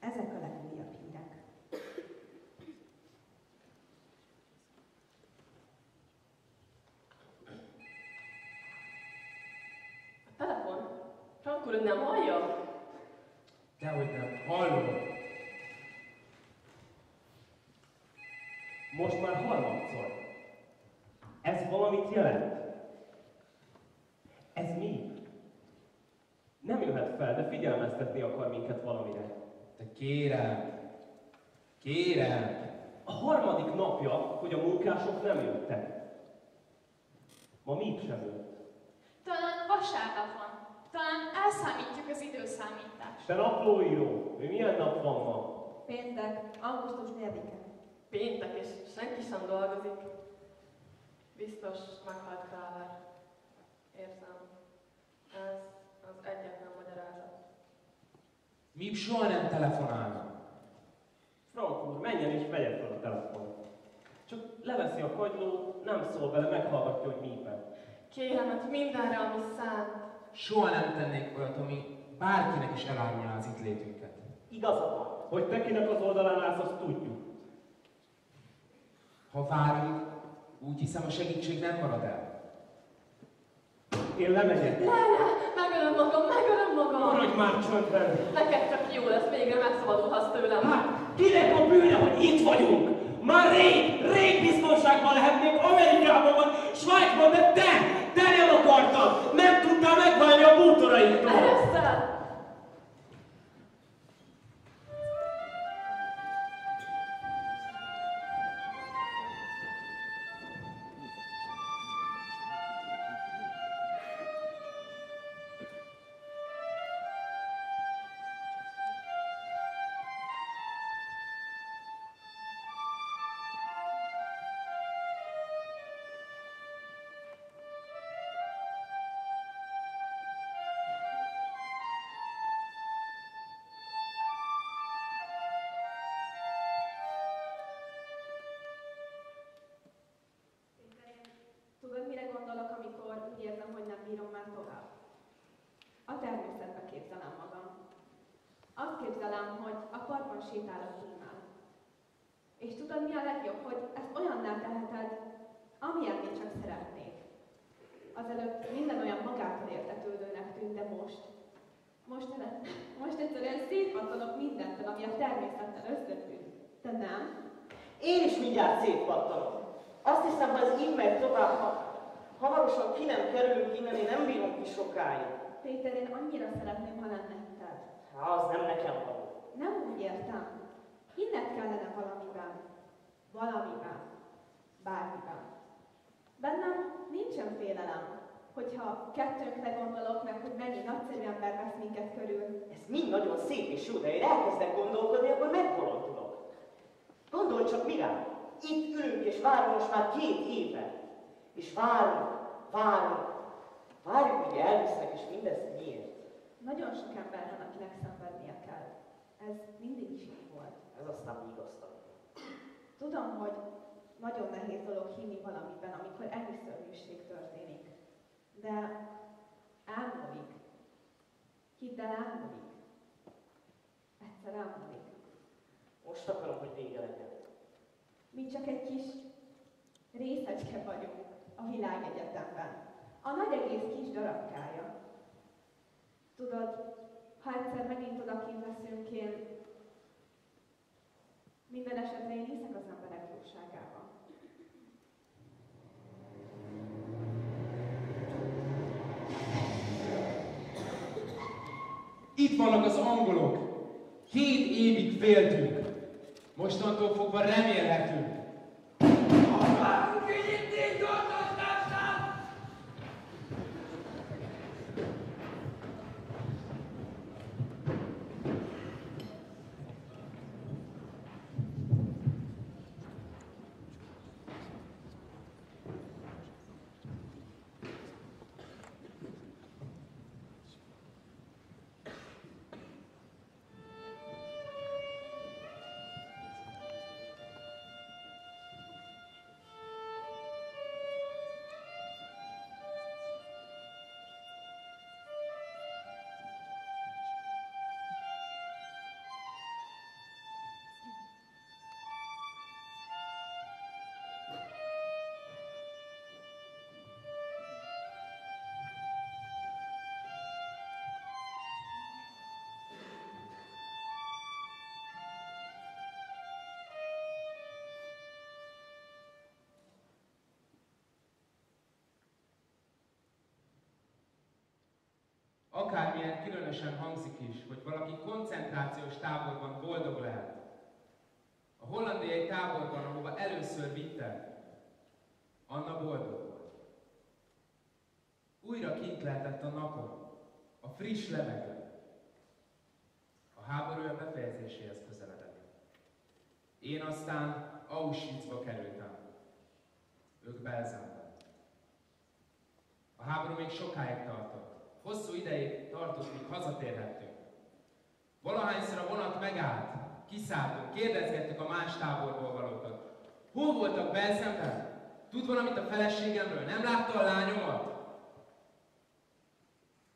Ezek a legújabb hírek. A telefon? Frank úr, ön nem hallja? Dehogy nem. Hallom. Most már harmadszor. Ez valamit jelent? Ez mi? Nem jöhet fel, de figyelmeztetni akar minket valamire. De kérem. Kérem. A harmadik napja, hogy a munkások nem jöttek. Ma mégsem jött. Talán vasárnap van. Talán elszámítjuk az időszámítást. Te naplóíró, mi milyen nap van ma? Péntek, augusztus 4-e. Péntek, és senki sem dolgozik. Biztos meghalt Kráver. Érzem. Ez az egyetlen magyarázat. Mi soha nem telefonálnak. Frank úr, menjen és vegye fel a telefont. Csak leveszi a kagylót, nem szól vele, meghallgatja, hogy mi van. Kérem, hogy mindenre, ami szánt. Soha nem tennék olyat, ami bárkinek is elárulná az itt létünket. Igaza. Hogy te kinek az oldalán állsz, azt tudjuk. Ha várunk, úgy hiszem a segítség nem marad el. Én lemegyek. Ne, ne, megölöm magam, megölöm magam. Maradj már csöndben! Neked csak jó lesz, végre megszabadulhatsz tőlem. Hát, kinek a bűne, hogy itt vagyunk? Már rég, rég biztonságban lehetnénk Amerikában vagy Svájcban, de te, te nem akartad! Nem tudtál megválni a bútoraiktól! Először! Parkban sétálok Dímán. És tudod, mi a legjobb, hogy ezt olyanná teheted, amilyenné csak szeretnék. Azelőtt minden olyan magától értetődőnek tűnt, de most, most, most egyszerűen szétpattanok mindentől, ami a természettel összefügg. Te nem? Én is mindjárt szétpattanok. Azt hiszem, ha ez így megy tovább, ha hamarosan ki nem kerülünk innen, én nem bírom ki sokáig. Péter, én annyira szeretném, ha lenne. Hát az nem nekem való. Nem úgy értem. Hinned kellene valamiben. Valamiben. Bármiben. Bennem nincsen félelem, hogyha kettőnkre gondolok meg, hogy mennyi nagyszerű ember vesz minket körül. Ez mind nagyon szép és jó, de én elkezdek gondolkodni, akkor megbolondulok. Gondolj csak mire? Itt ülünk és várunk most már két éve. És várunk, várunk, várjuk, hogy elvisznek, és mindezt miért? Nagyon sok ember van, akinek kell. Ez mindig is így volt. Ez aztán vigasztal. Tudom, hogy nagyon nehéz dolog hinni valamiben, amikor ennyi szörnyűség történik. De elmúlik. Hidd el, elmúlik. Egyszer elmúlik. Most akarom, hogy vége legyen. Mi csak egy kis részecske vagyunk a világegyetemben. A nagy egész kis darabkája. Tudod, ha egyszer megint odakint leszünk, én minden esetre én hiszek az emberek jóságában. Itt vannak az angolok. Két évig féltünk. Mostantól fogva remélhetünk. Akármilyen különösen hangzik is, hogy valaki koncentrációs táborban boldog lehet. A hollandiai táborban, ahova először vitte, Anna boldog volt. Újra kint lehetett a napon, a friss levegő. A háború a befejezéséhez közeledett. Én aztán Auschwitzba kerültem. Ők Belzánba. A háború még sokáig tartott. Hosszú ideig tartott, míg hazatérhettünk. Valahányszor a vonat megállt, kiszálltunk, kérdezgettük a más táborból valókat. Hol voltak belszemben? Tud valamit a feleségemről? Nem látta a lányomat?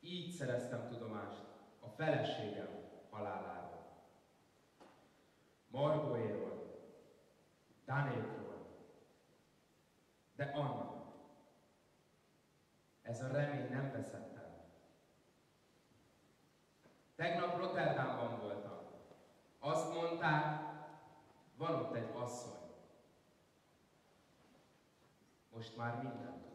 Így szereztem tudomást a feleségem haláláról. Margóéról, Danékról, de Anna. Ez a remény nem veszett Tegnap Rotterdamban voltam. Azt mondták, van ott egy asszony. Most már minden